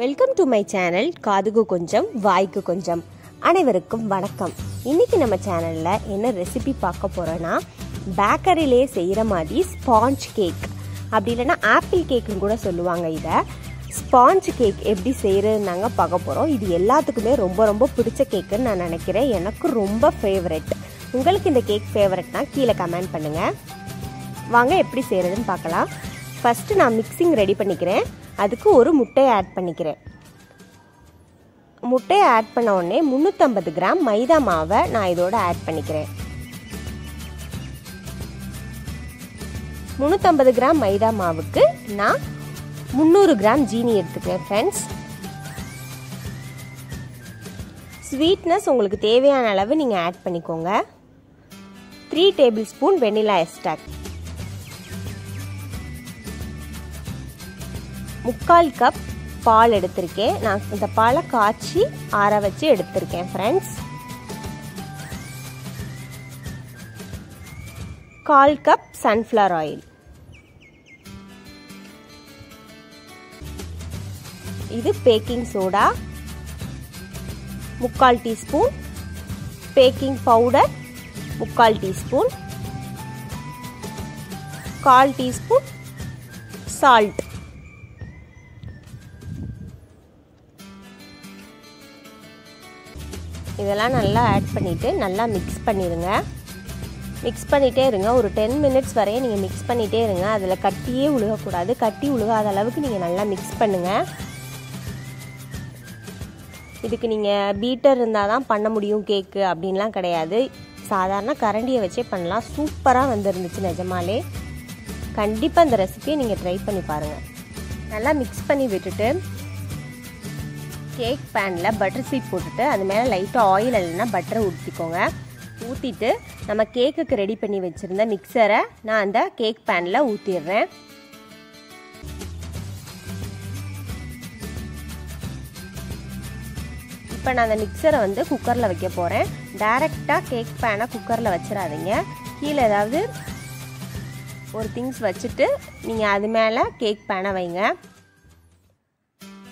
Welcome to my channel காதுகு கொஞ்சம் வாய்க்கு கொஞ்சம். அனைவருக்கும் வணக்கம். இன்னைக்கு நம்ம சேனல்ல என்ன ரெசிபி பார்க்க போகிறோன்னா பேக்கரிலே செய்கிற மாதிரி ஸ்பாஞ்ச் கேக் அப்படி இல்லைன்னா ஆப்பிள் கேக்குன்னு கூட சொல்லுவாங்க இதை. ஸ்பாஞ்ச் கேக் எப்படி செய்கிறதுனாங்க பார்க்க போகிறோம் இது எல்லாத்துக்குமே ரொம்ப ரொம்ப பிடிச்ச கேக்குன்னு நான் நினைக்கிறேன். எனக்கு ரொம்ப ஃபேவரெட் உங்களுக்கு இந்த கேக் ஃபேவரெட்னா கீழே கமெண்ட் பண்ணுங்கள் வாங்க எப்படி செய்கிறதுன்னு பார்க்கலாம். ஃபஸ்ட்டு நான் மிக்சிங் ரெடி பண்ணிக்கிறேன். அதுக்கு ஒரு முட்டையை ஆட் பண்ணிக்கிறேன். முட்டையை ஆட் பண்ண உடனே முந்நூற்றம்பது கிராம் மைதா மாவை நான் இதோட ஆட் பண்ணிக்கிறேன். முந்நூற்றம்பது கிராம் மைதா மாவுக்கு நான் முந்நூறு கிராம் ஜீனி எடுத்துக்கிறேன் ஃப்ரெண்ட்ஸ் ஸ்வீட்னஸ் உங்களுக்கு தேவையான அளவு நீங்கள் ஆட் பண்ணிக்கோங்க. த்ரீ டேபிள் ஸ்பூன் வெனிலா எஸ்டாக் முக்கால் கப் பால் எடுத்திருக்கேன். நான் இந்த பாலை காய்ச்சி ஆற வச்சு எடுத்திருக்கேன் ஃப்ரெண்ட்ஸ் கால் கப் சன்ஃப்ளவர் ஆயில் இது பேக்கிங் சோடா முக்கால் டீஸ்பூன் பேக்கிங் பவுடர் முக்கால் டீஸ்பூன் கால் டீஸ்பூன் சால்ட் இதெல்லாம் நல்லா ஆட் பண்ணிவிட்டு நல்லா மிக்ஸ் பண்ணிடுங்க மிக்ஸ் பண்ணிகிட்டே இருங்க. ஒரு டென் மினிட்ஸ் வரையும் நீங்கள் மிக்ஸ் பண்ணிகிட்டே இருங்க. அதில் கட்டியே உழுகக்கூடாது. கட்டி உழுகாத அளவுக்கு நீங்கள் நல்லா மிக்ஸ் பண்ணுங்கள் இதுக்கு நீங்கள் பீட்டர் இருந்தால் தான் பண்ண முடியும் கேக்கு அப்படின்லாம் கிடையாது. சாதாரண கரண்டியை வச்சே பண்ணலாம். சூப்பராக வந்துருந்துச்சு நிஜமாலே. கண்டிப்பாக இந்த ரெசிபியை நீங்கள் ட்ரை பண்ணி பாருங்கள் நல்லா மிக்ஸ் பண்ணி விட்டுட்டு கேக் பேனில் பட்டர் சீட் போட்டுட்டு அது மேலே லைட்டாக ஆயில் இல்லைன்னா பட்டரை ஊற்றிக்கோங்க ஊற்றிட்டு நம்ம கேக்குக்கு ரெடி பண்ணி வச்சுருந்த மிக்சரை நான் அந்த கேக் பேனில் ஊற்றிடுறேன் இப்போ நான் அந்த மிக்சரை வந்து குக்கரில் வைக்க போகிறேன் டைரெக்டாக கேக் பேனை குக்கரில் வச்சிடாதீங்க. கீழே ஏதாவது ஒரு திங்ஸ் வச்சுட்டு நீங்கள் அது மேலே கேக் பேனை வைங்க.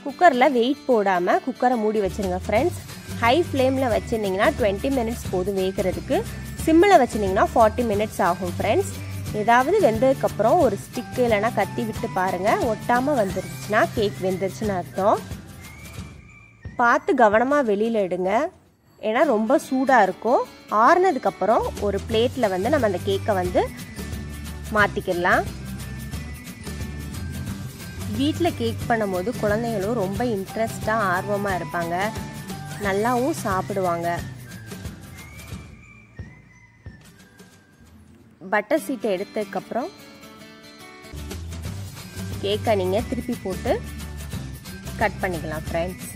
குக்கரில் வெயிட் போடாமல் குக்கரை மூடி வச்சுருங்க ஃப்ரெண்ட்ஸ் ஹை ஃப்ளேமில் வச்சுருந்தீங்கன்னா டுவெண்ட்டி மினிட்ஸ் போதும் வேகிறதுக்கு. சிம்மில் வச்சுருந்தீங்கன்னா ஃபார்ட்டி மினிட்ஸ் ஆகும் ஃப்ரெண்ட்ஸ் ஏதாவது வெந்ததுக்கப்புறம் ஒரு ஸ்டிக்கு இல்லைனா கத்தி விட்டு பாருங்கள் ஒட்டாமல் வந்துருச்சுன்னா கேக் வெந்துருச்சுன்னு அர்த்தம். பார்த்து கவனமாக வெளியில் எடுங்க. ஏன்னா ரொம்ப சூடாக இருக்கும். ஆறுனதுக்கப்புறம் ஒரு பிளேட்டில் வந்து நம்ம அந்த கேக்கை வந்து மாற்றிக்கிடலாம் வீட்டில் கேக் பண்ணும்போது குழந்தைங்களும் ரொம்ப இன்ட்ரெஸ்டாக ஆர்வமாக இருப்பாங்க. நல்லாவும் சாப்பிடுவாங்க. பட்டர் சீட்டை எடுத்ததுக்கப்புறம் கேக்கை நீங்கள் திருப்பி போட்டு கட் பண்ணிக்கலாம் ஃப்ரெண்ட்ஸ்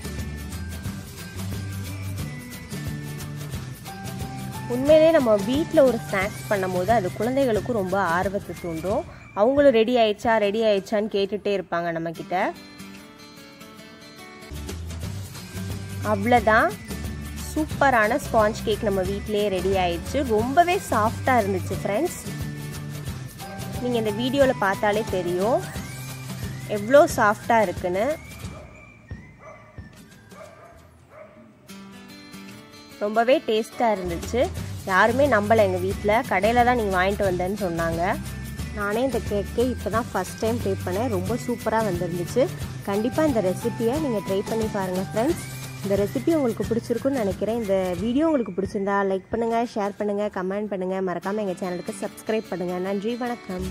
உண்மையிலே நம்ம வீட்டில் ஒரு ஸ்நாக்ஸ் பண்ணும்போது அது குழந்தைகளுக்கும் ரொம்ப ஆர்வத்தை தூண்டும். அவங்களும் ரெடி ஆயிடுச்சா ரெடி ஆயிடுச்சான்னு கேட்டுகிட்டே இருப்பாங்க நம்மக்கிட்ட அவ்வளோதான் சூப்பரான ஸ்பாஞ்ச் கேக் நம்ம வீட்டிலேயே ரெடி ஆயிடுச்சு. ரொம்பவே சாஃப்டாக இருந்துச்சு ஃப்ரெண்ட்ஸ் நீங்கள் இந்த வீடியோவில் பார்த்தாலே தெரியும். எவ்வளோ சாஃப்டாக இருக்குன்னு. ரொம்பவே டேஸ்ட்டாக இருந்துச்சு. யாருமே நம்பலை எங்கள் வீட்டில் கடையில் தான் நீங்கள் வாங்கிட்டு வந்தேன்னு சொன்னாங்க. நானே இந்த கேக்கை இப்போ தான் ஃபஸ்ட் டைம் ட்ரை பண்ணேன். ரொம்ப சூப்பராக வந்துருந்துச்சு. கண்டிப்பாக இந்த ரெசிப்பியை நீங்கள் ட்ரை பண்ணி பாருங்கள் ஃப்ரெண்ட்ஸ் இந்த ரெசிபி உங்களுக்கு பிடிச்சிருக்குன்னு நினைக்கிறேன். இந்த வீடியோ உங்களுக்கு பிடிச்சிருந்தா லைக் பண்ணுங்கள் ஷேர் பண்ணுங்கள் கமெண்ட் பண்ணுங்கள் மறக்காமல் எங்கள் சேனலுக்கு சப்ஸ்கிரைப் பண்ணுங்கள் நன்றி வணக்கம்.